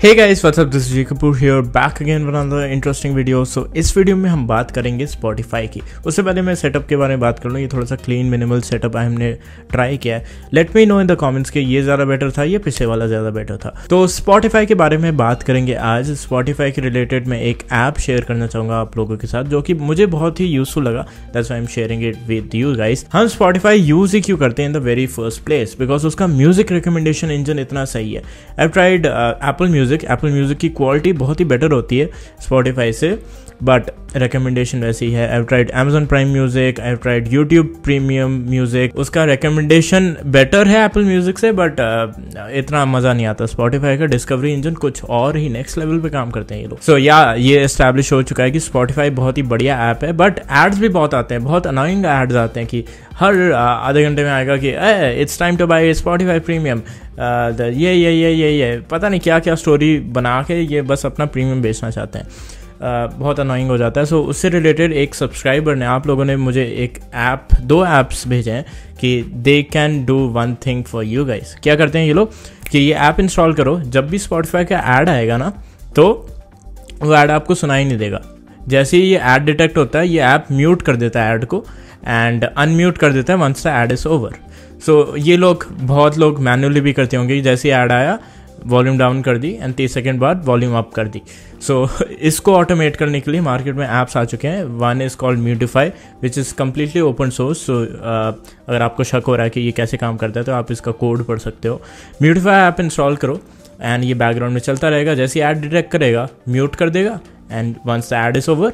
Hey guys what's up this G Kapoor here back again one another interesting video so इस video में हम बात करेंगे Spotify की। उससे पहले मैं सेटअप के बारे में बात कर लूँ। ये थोड़ा सा क्लीन मिनिमल सेटअप हमने ट्राई किया है। Let me know in the comments के ये ज़्यादा बेटर था या पिछले वाला ज़्यादा बेटर था। तो स्पॉटिफाई के बारे में बात करेंगे आज। स्पॉटिफाई के रिलेटेड मैं एक ऐप शेयर करना चाहूँगा आप लोगों के साथ, जो कि मुझे बहुत ही यूजफुल लगा। That's I am sharing it with you guys हम स्पॉटिफाई यूज़ ही क्यों करते हैं in the very first place because उसका म्यूज़िक रिकमेंडेशन इंजन इतना सही है। I tried Apple music Apple music की क्वालिटी बहुत ही बेटर होती है स्पॉटिफाई से बट रिकमेंडेशन वैसी है। I tried Amazon Prime music I tried YouTube premium music उसका रिकमेंडेशन बेटर है एप्पल म्यूज़िक से बट uh, इतना मज़ा नहीं आता। स्पॉटिफाई का डिस्कवरी इंजन कुछ और ही नेक्स्ट लेवल पे काम करते हैं ये लोग। सो या ये एस्टेब्लिश हो चुका है कि स्पॉटिफाई बहुत ही बढ़िया ऐप है बट एड्स भी बहुत आते हैं। बहुत अनोइंग एड्स आते हैं कि हर uh, आधे घंटे में आएगा कि it's time to buy Spotify premium ये ये ये ये ये पता नहीं क्या क्या स्टोरी बना के ये बस अपना प्रीमियम बेचना चाहते हैं। बहुत अनोइंग हो जाता है। सो so, उससे रिलेटेड एक सब्सक्राइबर ने आप लोगों ने मुझे एक ऐप दो ऐप्स भेजे हैं कि they can do one thing for you guys क्या करते हैं ये लोग? कि ये ऐप इंस्टॉल करो। जब भी स्पॉटिफाई का ऐड आएगा ना तो वो ऐड आपको सुनाई नहीं देगा। जैसे ही ये ऐड डिटेक्ट होता है ये ऐप म्यूट कर देता है ऐड को एंड अनम्यूट कर देता है once the ad is over so ये लोग बहुत लोग मैनुअली भी करते होंगे जैसे ऐड आया वॉल्यूम डाउन कर दी एंड तीस सेकेंड बाद वॉल्यूम अप कर दी। सो so, इसको ऑटोमेट करने के लिए मार्केट में ऐप्स आ चुके हैं। One is called Mutify which is completely open source so अगर आपको शक हो रहा है कि ये कैसे काम करता है तो आप इसका कोड पढ़ सकते हो। म्यूटिफाई ऐप इंस्टॉल करो एंड ये बैकग्राउंड में चलता रहेगा। जैसे ऐड डिटेक्ट करेगा म्यूट कर देगा and once the ad is over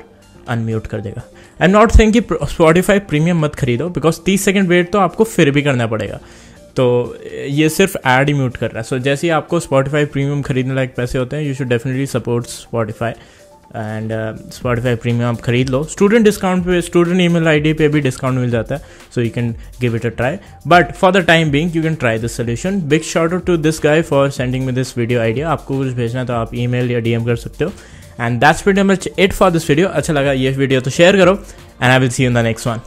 unmute कर देगा। एंड नॉट थिंक कि स्पॉटिफाई प्रीमियम मत खरीदो बिकॉज़ तीस सेकेंड वेट तो आपको फिर भी करना पड़ेगा। तो ये सिर्फ़ ऐड ही म्यूट कर रहा है। सो so, जैसे ही आपको स्पॉटिफाई प्रीमियम खरीदने लायक पैसे होते हैं you should definitely support Spotify and Spotify premium आप खरीद लो। स्टूडेंट डिस्काउंट पे स्टूडेंट ईमेल आईडी पे भी डिस्काउंट मिल जाता है। So you can give it a try but for the time being you can try this solution big shout to this guy for sending me this video idea आपको कुछ भेजना है तो आप ई या डीएम कर सकते हो। And that's video much it for this video अच्छा लगा ये वीडियो तो शेयर करो। And I will see in the next one